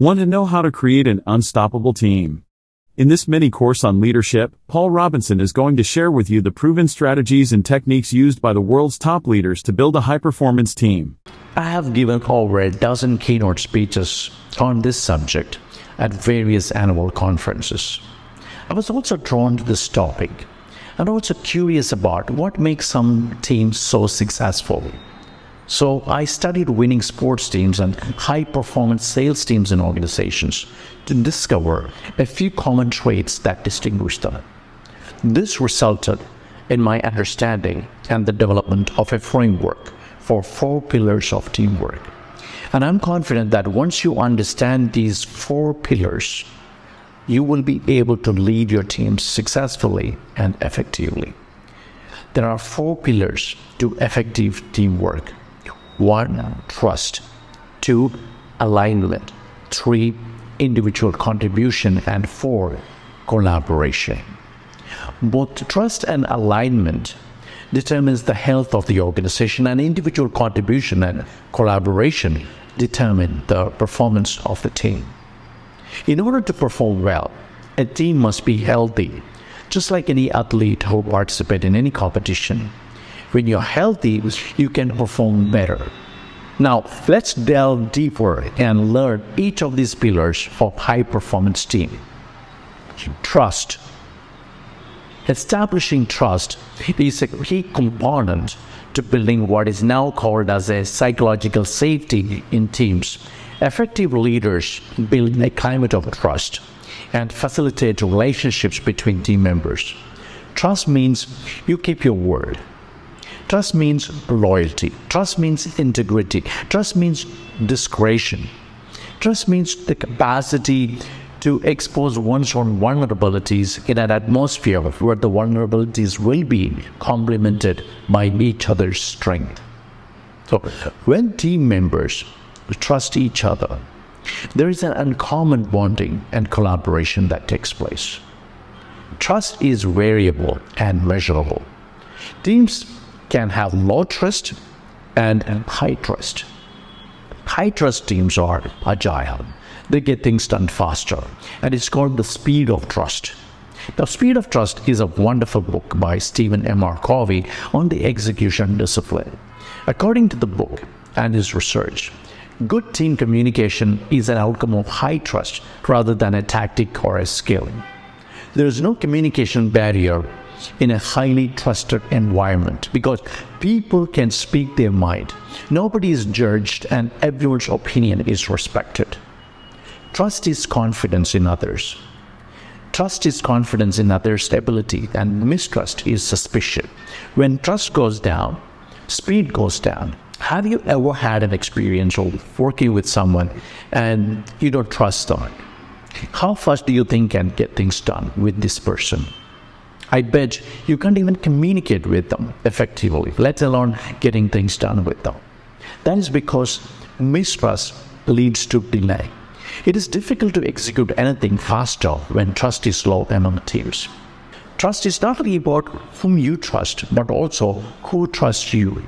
Want to know how to create an unstoppable team? In this mini course on leadership, Paul Robinson is going to share with you the proven strategies and techniques used by the world's top leaders to build a high performance team. I have given over a dozen keynote speeches on this subject at various annual conferences. I was also drawn to this topic and also curious about what makes some teams so successful. So I studied winning sports teams and high performance sales teams in organizations to discover a few common traits that distinguish them. This resulted in my understanding and the development of a framework for four pillars of teamwork. And I'm confident that once you understand these four pillars, you will be able to lead your teams successfully and effectively. There are four pillars to effective teamwork one, trust. Two, alignment. Three, individual contribution. And four, collaboration. Both trust and alignment determines the health of the organization and individual contribution and collaboration determine the performance of the team. In order to perform well, a team must be healthy, just like any athlete who participates in any competition. When you're healthy, you can perform better. Now, let's delve deeper and learn each of these pillars of high performance team. Trust. Establishing trust is a key component to building what is now called as a psychological safety in teams. Effective leaders build a climate of trust and facilitate relationships between team members. Trust means you keep your word. Trust means loyalty. Trust means integrity. Trust means discretion. Trust means the capacity to expose one's own vulnerabilities in an atmosphere where the vulnerabilities will be complemented by each other's strength. So, when team members trust each other, there is an uncommon bonding and collaboration that takes place. Trust is variable and measurable. Teams can have low trust and high trust. High trust teams are agile. They get things done faster. And it's called the speed of trust. The Speed of Trust is a wonderful book by Stephen M. R. Covey on the execution discipline. According to the book and his research, good team communication is an outcome of high trust rather than a tactic or a skill. There is no communication barrier in a highly trusted environment because people can speak their mind. Nobody is judged and everyone's opinion is respected. Trust is confidence in others. Trust is confidence in others' ability, and mistrust is suspicion. When trust goes down, speed goes down. Have you ever had an experience of working with someone and you don't trust them? How fast do you think can get things done with this person? I bet you can't even communicate with them effectively, let alone getting things done with them. That is because mistrust leads to delay. It is difficult to execute anything faster when trust is low among teams. Trust is not only about whom you trust, but also who trusts you.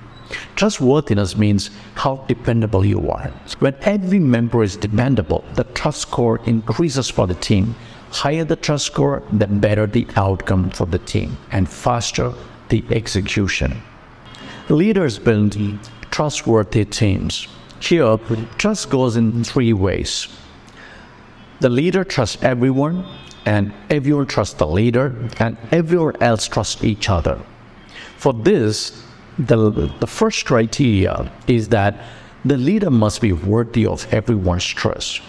Trustworthiness means how dependable you are. When every member is dependable, the trust score increases for the team. Higher the trust score, the better the outcome for the team, and faster the execution. Leaders build trustworthy teams. Here, trust goes in three ways. The leader trusts everyone, and everyone trusts the leader, and everyone else trusts each other. For this, the, the first criteria is that the leader must be worthy of everyone's trust.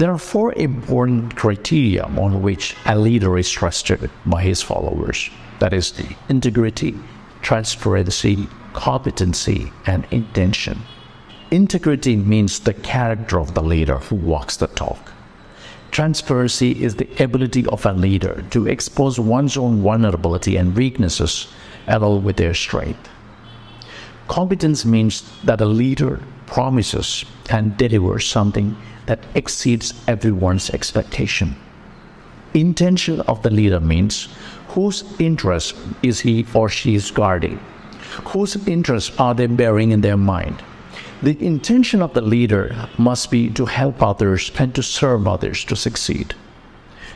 There are four important criteria on which a leader is trusted by his followers that is, the integrity, transparency, competency, and intention. Integrity means the character of the leader who walks the talk. Transparency is the ability of a leader to expose one's own vulnerability and weaknesses along with their strength. Competence means that a leader promises and delivers something that exceeds everyone's expectation. Intention of the leader means whose interest is he or she is guarding? Whose interests are they bearing in their mind? The intention of the leader must be to help others and to serve others to succeed.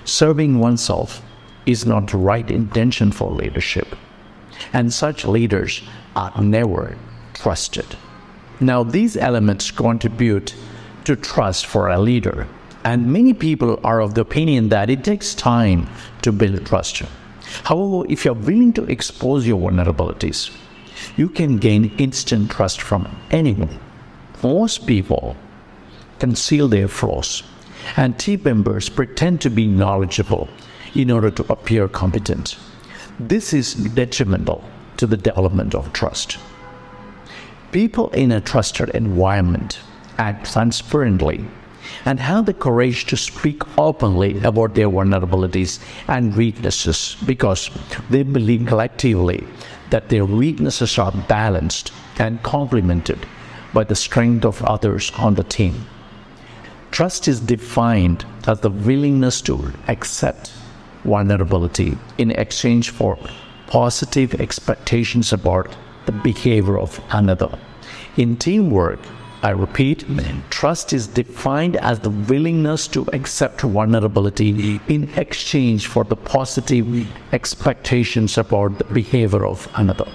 Serving oneself is not the right intention for leadership, and such leaders are never trusted. Now, these elements contribute to trust for a leader, and many people are of the opinion that it takes time to build trust. However, if you're willing to expose your vulnerabilities, you can gain instant trust from anyone most people conceal their flaws, and team members pretend to be knowledgeable in order to appear competent. This is detrimental to the development of trust. People in a trusted environment act transparently and have the courage to speak openly about their vulnerabilities and weaknesses because they believe collectively that their weaknesses are balanced and complemented by the strength of others on the team. Trust is defined as the willingness to accept vulnerability in exchange for positive expectations about the behavior of another. In teamwork, I repeat, trust is defined as the willingness to accept vulnerability in exchange for the positive expectations about the behavior of another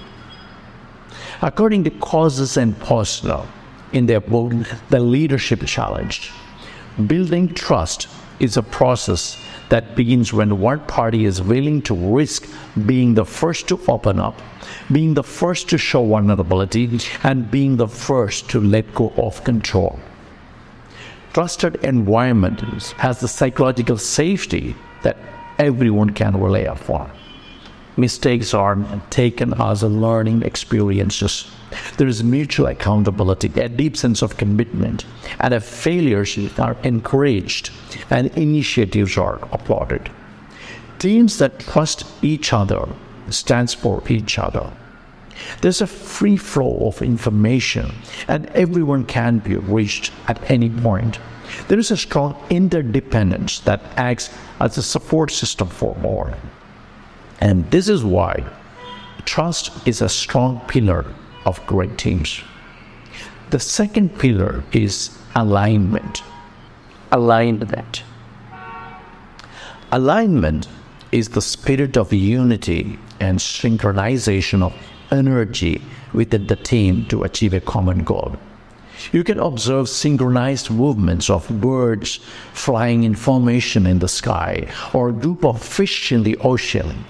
according to Kouzes and Posner in their book, The Leadership Challenge. Building trust is a process that begins when one party is willing to risk being the first to open up, being the first to show vulnerability, and being the first to let go of control. Trusted environment has the psychological safety that everyone can rely upon mistakes are taken as learning experiences. There is mutual accountability, a deep sense of commitment, and if failures are encouraged and initiatives are applauded. Teams that trust each other stands for each other. There's a free flow of information, and everyone can be reached at any point. There is a strong interdependence that acts as a support system for all. And this is why trust is a strong pillar of great teams. The second pillar is alignment. Alignment. Alignment is the spirit of unity and synchronization of energy within the team to achieve a common goal. You can observe synchronized movements of birds flying in formation in the sky or a group of fish in the ocean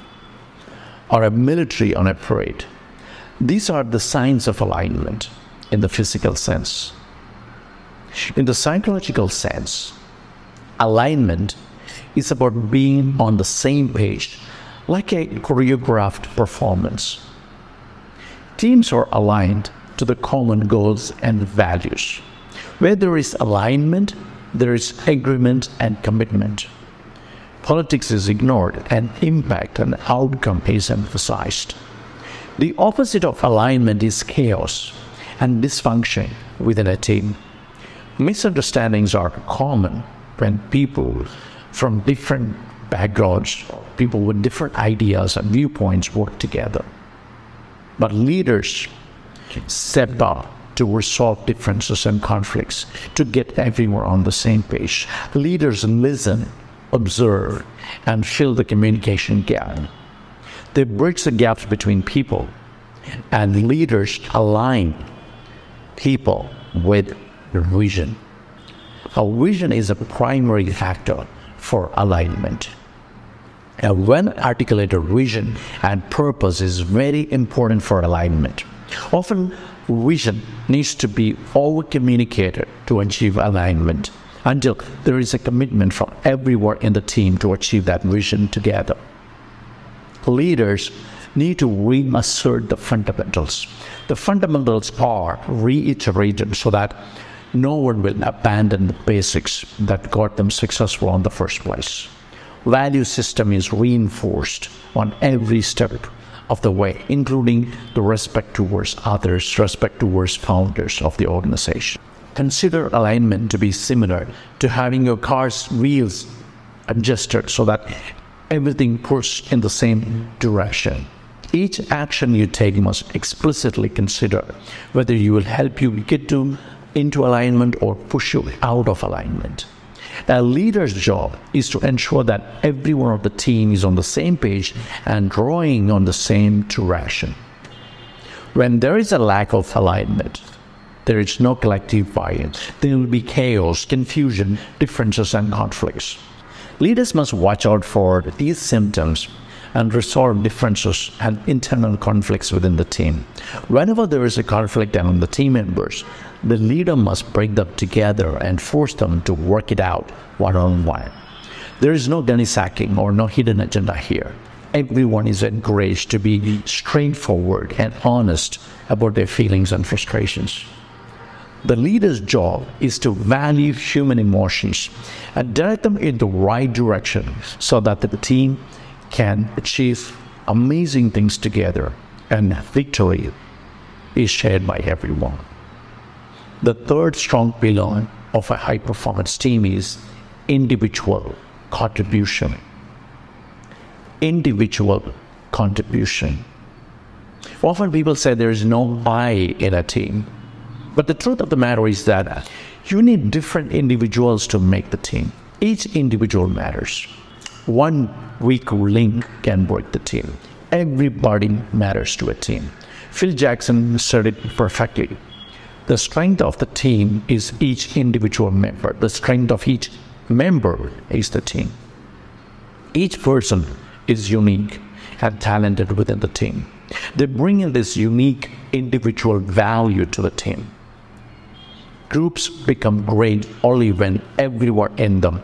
or a military on a parade. These are the signs of alignment in the physical sense. In the psychological sense, alignment is about being on the same page, like a choreographed performance. Teams are aligned to the common goals and values. Where there is alignment, there is agreement and commitment politics is ignored and impact and outcome is emphasized. The opposite of alignment is chaos and dysfunction within a team. Misunderstandings are common when people from different backgrounds, people with different ideas and viewpoints work together. But leaders step up to resolve differences and conflicts, to get everyone on the same page. Leaders listen observe, and fill the communication gap. They bridge the gaps between people, and leaders align people with their vision. A vision is a primary factor for alignment. And when articulated vision and purpose is very important for alignment. Often, vision needs to be over communicated to achieve alignment until there is a commitment from everyone in the team to achieve that vision together. Leaders need to reassert the fundamentals. The fundamentals are reiterated so that no one will abandon the basics that got them successful in the first place. Value system is reinforced on every step of the way, including the respect towards others, respect towards founders of the organization. Consider alignment to be similar to having your car's wheels adjusted so that everything pushes in the same direction. Each action you take must explicitly consider whether you will help you get to into alignment or push you out of alignment. A leader's job is to ensure that everyone of the team is on the same page and drawing on the same direction. When there is a lack of alignment, there is no collective buy-in. There will be chaos, confusion, differences, and conflicts. Leaders must watch out for these symptoms and resolve differences and internal conflicts within the team. Whenever there is a conflict among the team members, the leader must bring them together and force them to work it out one on one. There is no gunny sacking or no hidden agenda here. Everyone is encouraged to be straightforward and honest about their feelings and frustrations. The leader's job is to value human emotions and direct them in the right direction so that the team can achieve amazing things together and victory is shared by everyone. The third strong pillar of a high performance team is individual contribution. Individual contribution. Often people say there is no I in a team. But the truth of the matter is that uh, you need different individuals to make the team. Each individual matters. One weak link can break the team. Everybody matters to a team. Phil Jackson said it perfectly. The strength of the team is each individual member. The strength of each member is the team. Each person is unique and talented within the team. They bring in this unique individual value to the team. Groups become great only when everyone in them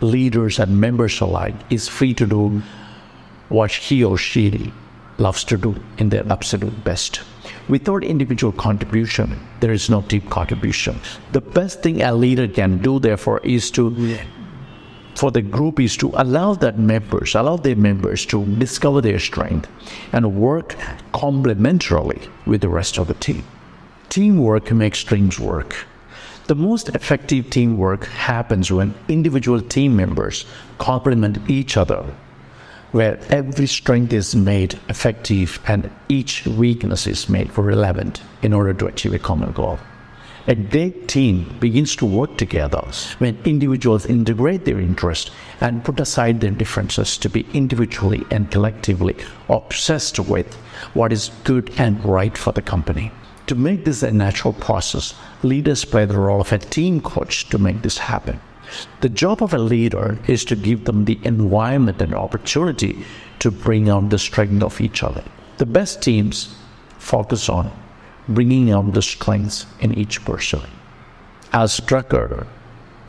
leaders and members alike is free to do what he or she loves to do in their absolute best. Without individual contribution, there is no team contribution. The best thing a leader can do, therefore, is to for the group is to allow that members, allow their members to discover their strength and work complementarily with the rest of the team. Teamwork makes dreams work. The most effective teamwork happens when individual team members complement each other, where every strength is made effective and each weakness is made relevant in order to achieve a common goal. A great team begins to work together when individuals integrate their interests and put aside their differences to be individually and collectively obsessed with what is good and right for the company. To make this a natural process, leaders play the role of a team coach to make this happen. The job of a leader is to give them the environment and opportunity to bring out the strength of each other. The best teams focus on bringing out the strengths in each person. As Drucker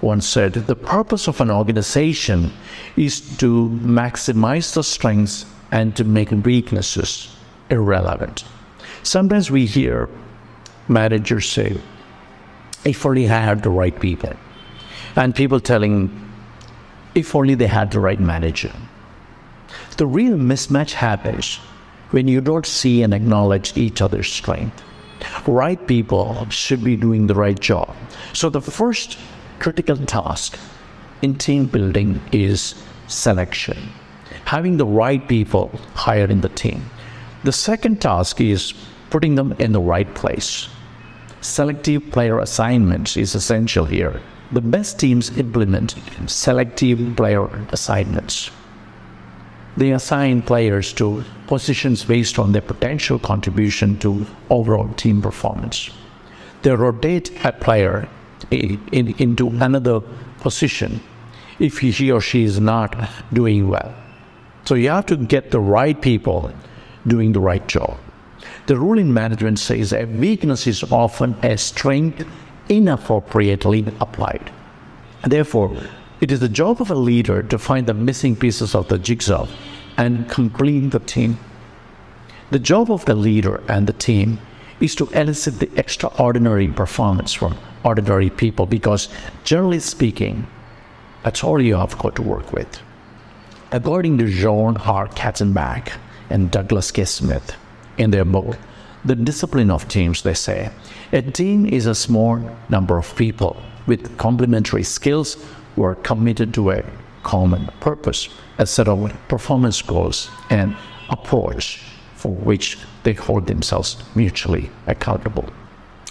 once said, the purpose of an organization is to maximize the strengths and to make weaknesses irrelevant. Sometimes we hear managers say, if only I had the right people. And people telling, if only they had the right manager. The real mismatch happens when you don't see and acknowledge each other's strength. Right people should be doing the right job. So the first critical task in team building is selection. Having the right people hired in the team. The second task is putting them in the right place. Selective player assignments is essential here. The best teams implement selective player assignments. They assign players to positions based on their potential contribution to overall team performance. They rotate a player in, in, into another position if he or she is not doing well. So you have to get the right people doing the right job. The rule in management says a weakness is often a strength inappropriately applied. Therefore, it is the job of a leader to find the missing pieces of the jigsaw and complete the team. The job of the leader and the team is to elicit the extraordinary performance from ordinary people because, generally speaking, that's all you have got to work with. According to John R. Katzenbach and Douglas K. Smith, in their book, The Discipline of Teams, they say a team is a small number of people with complementary skills who are committed to a common purpose, a set of performance goals, and a approach for which they hold themselves mutually accountable.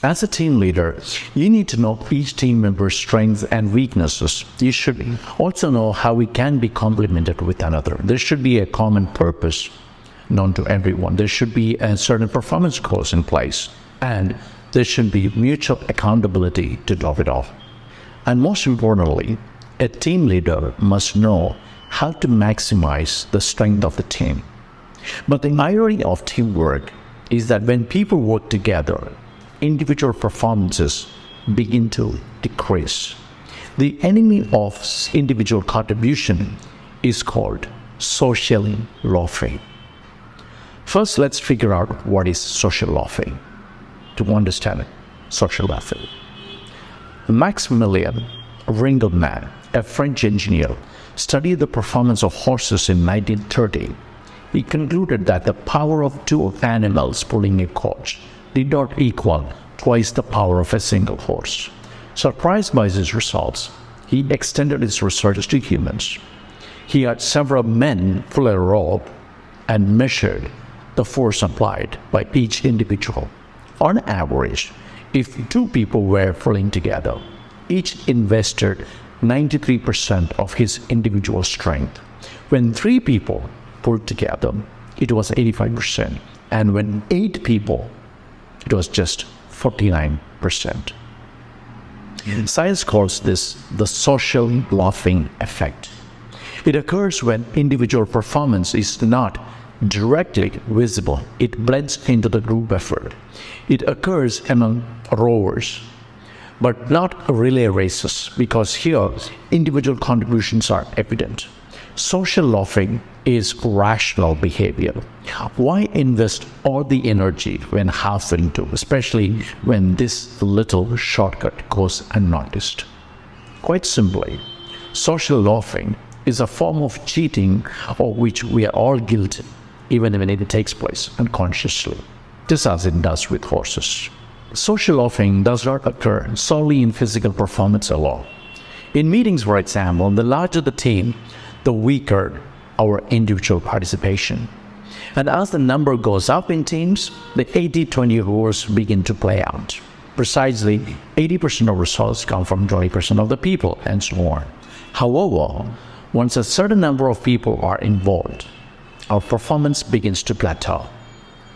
As a team leader, you need to know each team member's strengths and weaknesses. You should also know how we can be complemented with another. There should be a common purpose known to everyone. There should be a certain performance goals in place. And there should be mutual accountability to top it off. And most importantly, a team leader must know how to maximize the strength of the team. But the irony of teamwork is that when people work together, individual performances begin to decrease. The enemy of individual contribution is called social loafing. First, let's figure out what is social loafing to understand social loafing. Maximilian Ringelmann, a French engineer, studied the performance of horses in 1930. He concluded that the power of two animals pulling a coach did not equal twice the power of a single horse. Surprised by his results, he extended his research to humans. He had several men pull a rope and measured the force applied by each individual. On average, if two people were pulling together, each invested 93% of his individual strength. When three people pulled together, it was 85%. And when eight people it was just 49%. Science calls this the social loafing effect. It occurs when individual performance is not directly visible, it blends into the group effort. It occurs among rowers, but not relay races because here individual contributions are evident. Social loafing is rational behavior. Why invest all the energy when half into, especially when this little shortcut goes unnoticed? Quite simply, social loafing is a form of cheating of which we are all guilty, even when it takes place unconsciously, just as it does with horses. Social loafing does not occur solely in physical performance alone. In meetings, for example, the larger the team, the weaker our individual participation. And as the number goes up in teams, the 80 20 rules begin to play out. Precisely 80% of results come from 20% of the people, and so on. However, once a certain number of people are involved, our performance begins to plateau.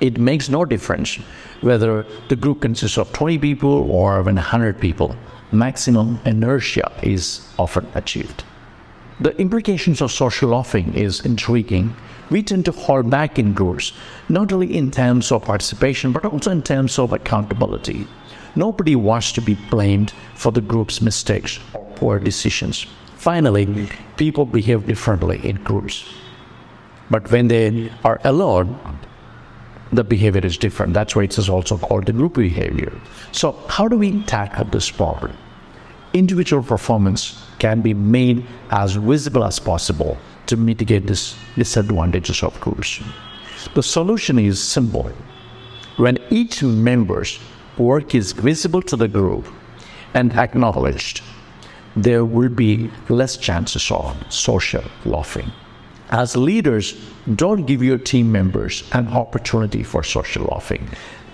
It makes no difference whether the group consists of 20 people or even 100 people. Maximum inertia is often achieved. The implications of social loafing is intriguing. We tend to hold back in groups, not only in terms of participation, but also in terms of accountability. Nobody wants to be blamed for the group's mistakes or poor decisions. Finally, people behave differently in groups. But when they are alone, the behavior is different. That's why it is also called the group behavior. So, how do we tackle this problem? individual performance can be made as visible as possible to mitigate this disadvantages of coercion. The solution is simple. When each member's work is visible to the group and acknowledged, there will be less chances of social loafing. As leaders, don't give your team members an opportunity for social loafing.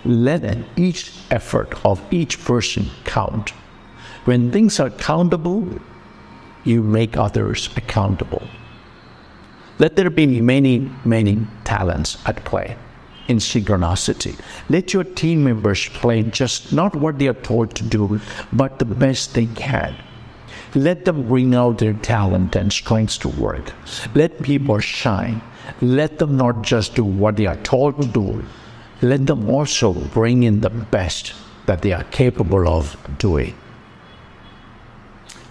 Let each effort of each person count. When things are countable, you make others accountable. Let there be many, many talents at play in synchronicity. Let your team members play just not what they are told to do, but the best they can. Let them bring out their talent and strengths to work. Let people shine. Let them not just do what they are told to do. Let them also bring in the best that they are capable of doing.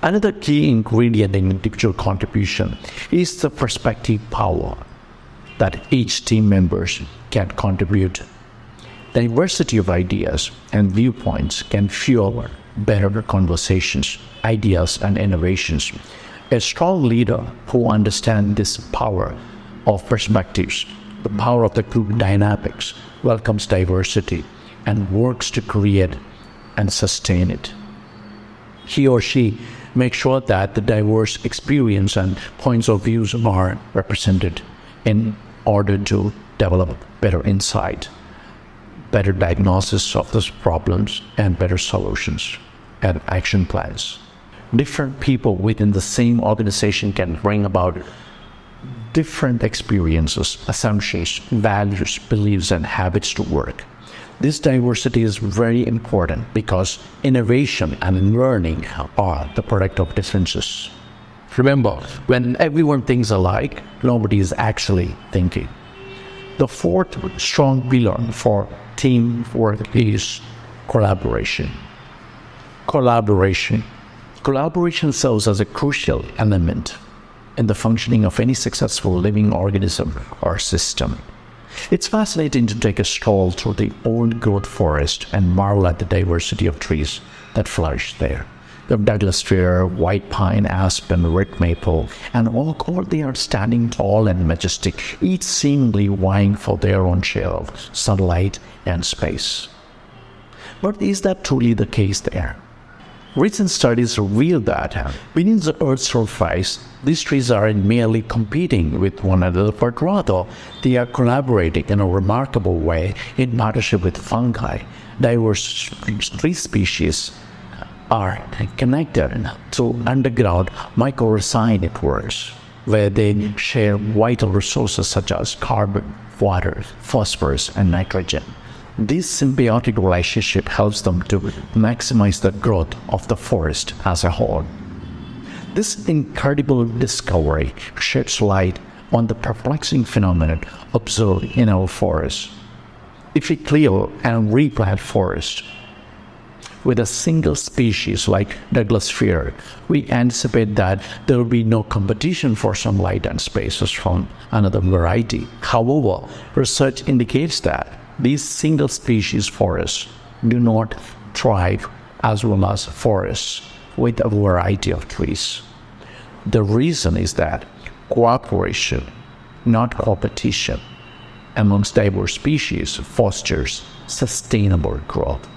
Another key ingredient in individual contribution is the perspective power that each team members can contribute. Diversity of ideas and viewpoints can fuel better conversations, ideas, and innovations. A strong leader who understands this power of perspectives, the power of the group dynamics, welcomes diversity and works to create and sustain it. He or she makes sure that the diverse experience and points of views are represented in order to develop better insight, better diagnosis of those problems and better solutions and action plans. Different people within the same organization can bring about different experiences, assumptions, values, beliefs, and habits to work. This diversity is very important because innovation and learning are the product of differences. Remember, when everyone thinks alike, nobody is actually thinking. The fourth strong pillar for teamwork is collaboration. Collaboration. Collaboration serves as a crucial element in the functioning of any successful living organism or system. It's fascinating to take a stroll through the old growth forest and marvel at the diversity of trees that flourish there. Douglas fir, white pine, aspen, red maple, and all, all they are standing tall and majestic, each seemingly vying for their own share of sunlight and space. But is that truly the case there? Recent studies reveal that uh, beneath the Earth's surface, these trees aren't merely competing with one another, but rather they are collaborating in a remarkable way in partnership with fungi. Diverse tree species are connected to underground mycorrhizae networks where they share vital resources such as carbon, water, phosphorus, and nitrogen. This symbiotic relationship helps them to maximize the growth of the forest as a whole. This incredible discovery sheds light on the perplexing phenomenon observed in our forests. If we clear and replant forests with a single species like Douglas fir, we anticipate that there will be no competition for sunlight and spaces from another variety. However, research indicates that these single species forests do not thrive as well as forests with a variety of trees. The reason is that cooperation, not competition, amongst diverse species fosters sustainable growth.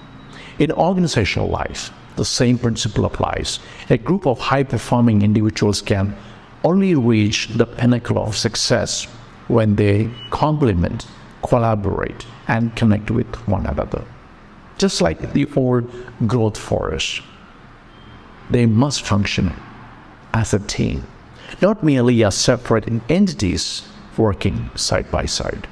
In organizational life, the same principle applies. A group of high performing individuals can only reach the pinnacle of success when they complement collaborate, and connect with one another. Just like the old growth forest, they must function as a team, not merely as separate entities working side by side.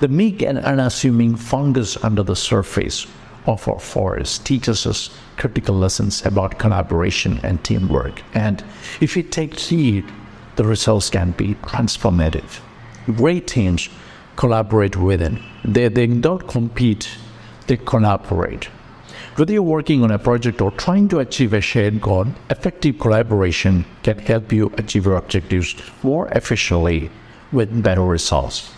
The meek and unassuming fungus under the surface of our forest teaches us critical lessons about collaboration and teamwork. And if we take heed, the results can be transformative. Great teams collaborate within. They, they don't compete, they collaborate. Whether you're working on a project or trying to achieve a shared goal, effective collaboration can help you achieve your objectives more efficiently with better results.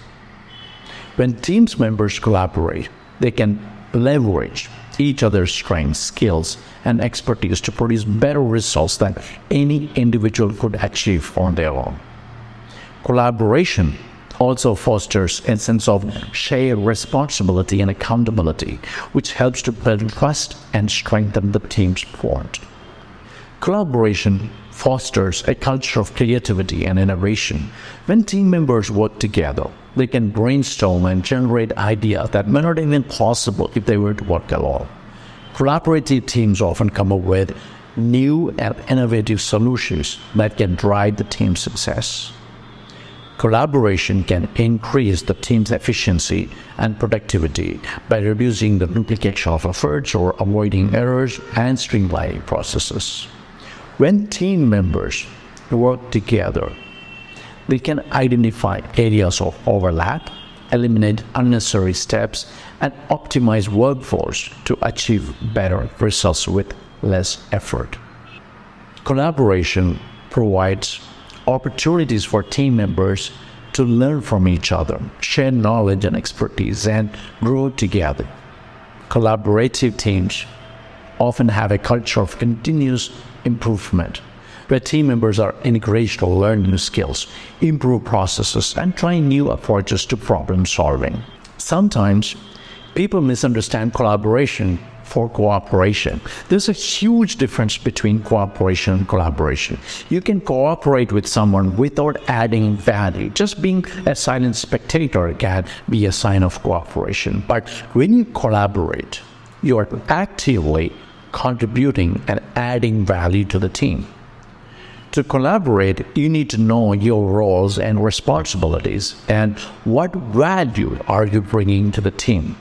When teams members collaborate, they can leverage each other's strengths, skills, and expertise to produce better results than any individual could achieve on their own. Collaboration also fosters a sense of shared responsibility and accountability, which helps to build trust and strengthen the team's bond. Collaboration fosters a culture of creativity and innovation. When team members work together, they can brainstorm and generate ideas that may not even possible if they were to work alone. Collaborative teams often come up with new and innovative solutions that can drive the team's success. Collaboration can increase the team's efficiency and productivity by reducing the duplication of efforts or avoiding errors and streamlining processes. When team members work together, they can identify areas of overlap, eliminate unnecessary steps, and optimize workforce to achieve better results with less effort. Collaboration provides opportunities for team members to learn from each other, share knowledge and expertise, and grow together. Collaborative teams often have a culture of continuous improvement where team members are encouraged to learn new skills, improve processes, and try new approaches to problem solving. Sometimes people misunderstand collaboration for cooperation. There's a huge difference between cooperation and collaboration. You can cooperate with someone without adding value. Just being a silent spectator can be a sign of cooperation. But when you collaborate, you are actively contributing and adding value to the team. To collaborate, you need to know your roles and responsibilities and what value are you bringing to the team.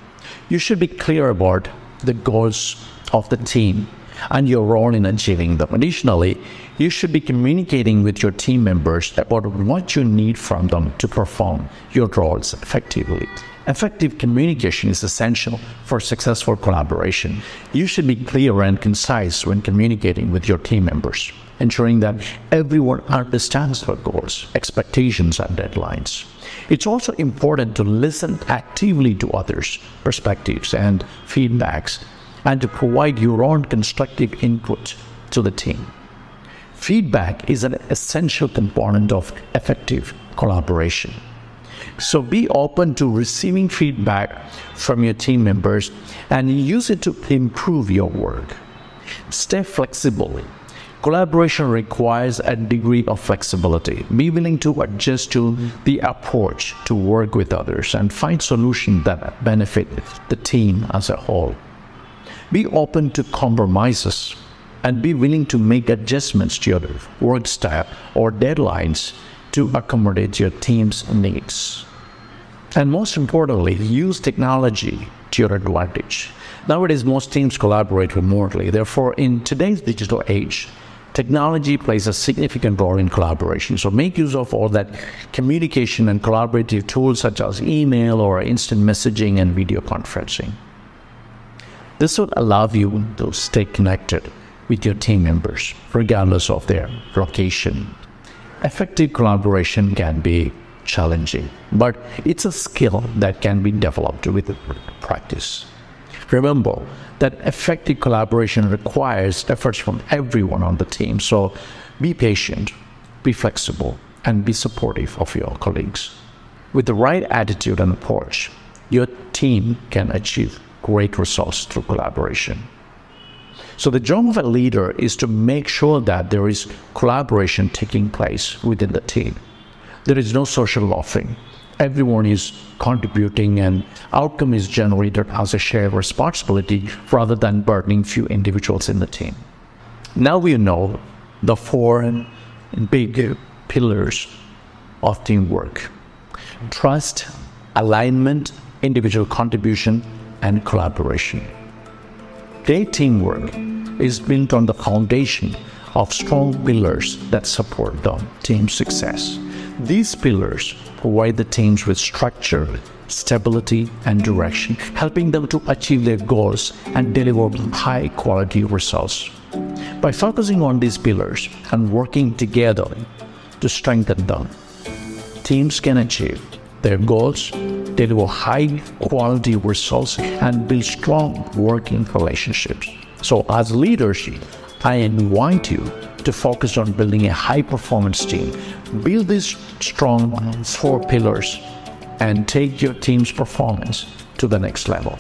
You should be clear about the goals of the team and your role in achieving them. Additionally, you should be communicating with your team members about what you need from them to perform your roles effectively. Effective communication is essential for successful collaboration. You should be clear and concise when communicating with your team members, ensuring that everyone understands their goals, expectations, and deadlines. It's also important to listen actively to others' perspectives and feedbacks and to provide your own constructive input to the team. Feedback is an essential component of effective collaboration. So be open to receiving feedback from your team members and use it to improve your work. Stay flexible Collaboration requires a degree of flexibility. Be willing to adjust to the approach to work with others and find solutions that benefit the team as a whole. Be open to compromises and be willing to make adjustments to your work style or deadlines to accommodate your team's needs. And most importantly, use technology to your advantage. Nowadays, most teams collaborate remotely. Therefore, in today's digital age, technology plays a significant role in collaboration. So make use of all that communication and collaborative tools such as email or instant messaging and video conferencing. This will allow you to stay connected with your team members, regardless of their location. Effective collaboration can be challenging, but it's a skill that can be developed with practice. Remember that effective collaboration requires efforts from everyone on the team. So be patient, be flexible, and be supportive of your colleagues. With the right attitude and approach, your team can achieve great results through collaboration. So the job of a leader is to make sure that there is collaboration taking place within the team. There is no social loafing everyone is contributing and outcome is generated as a shared responsibility rather than burdening few individuals in the team. Now we know the four big pillars of teamwork. Trust, alignment, individual contribution, and collaboration. Great teamwork is built on the foundation of strong pillars that support the team's success. These pillars provide the teams with structure, stability, and direction, helping them to achieve their goals and deliver high quality results. By focusing on these pillars and working together to strengthen them, teams can achieve their goals, deliver high quality results, and build strong working relationships. So, as leadership, I invite you to focus on building a high performance team. Build these strong four pillars and take your team's performance to the next level.